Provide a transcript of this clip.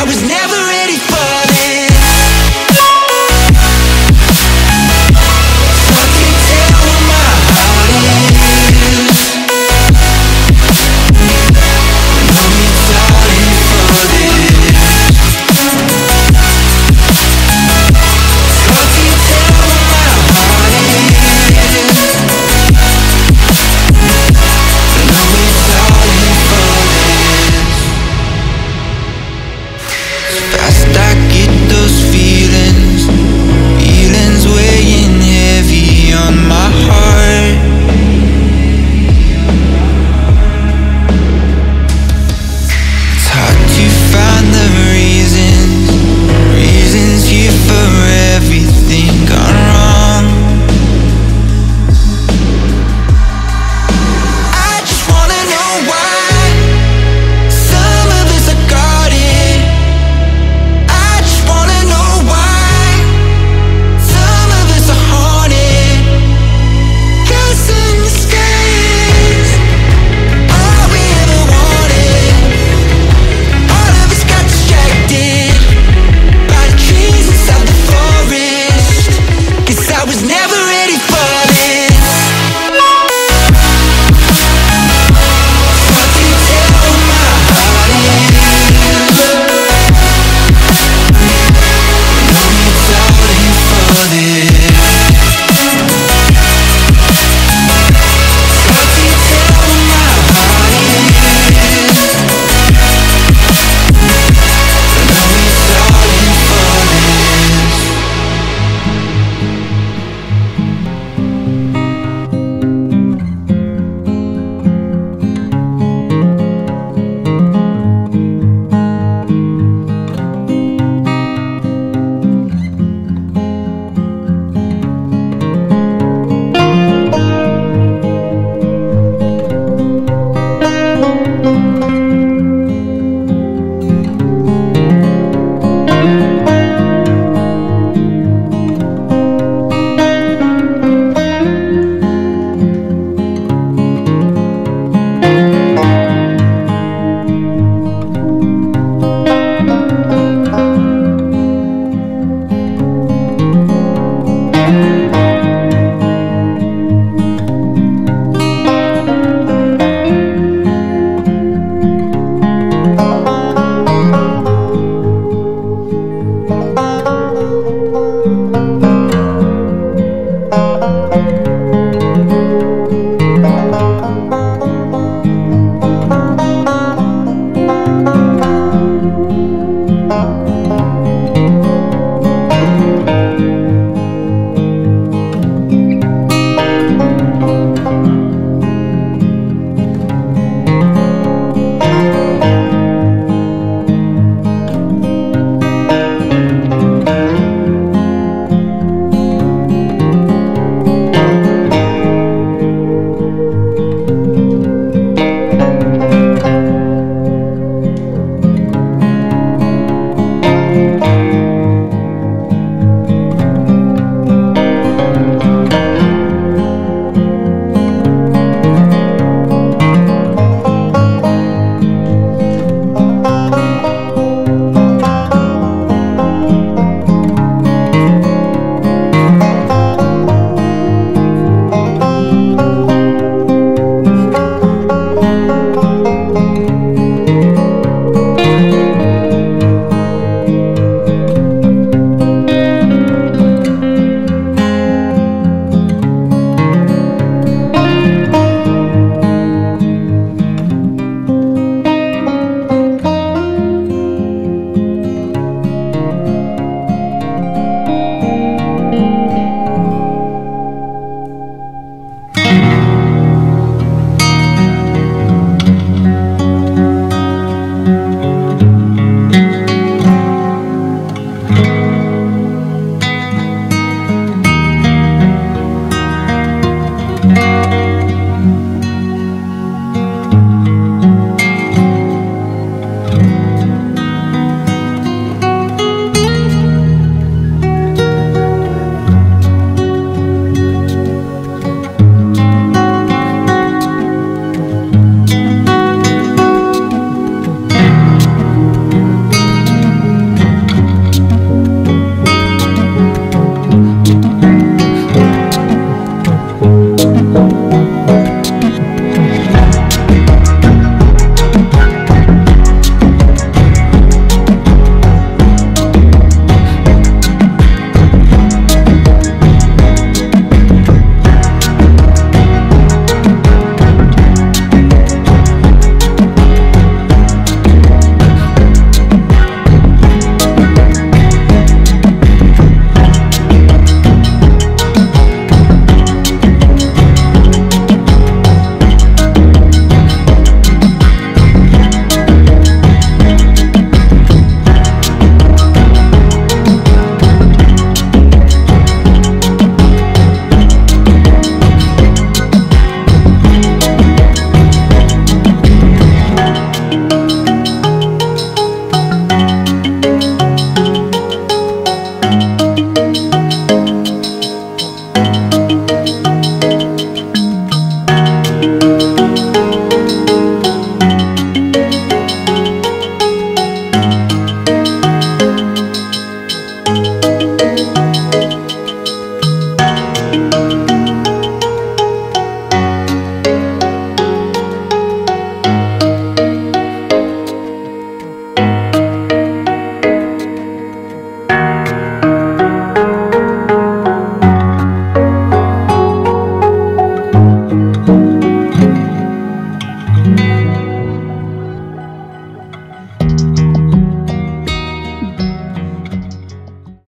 I was never